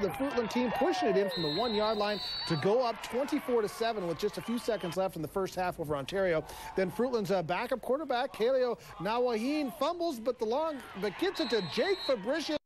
The Fruitland team pushing it in from the one yard line to go up 24 to 7 with just a few seconds left in the first half over Ontario. Then Fruitland's uh, backup quarterback, Kaleo Nawaheen, fumbles, but the long but gets it to Jake Fabricius.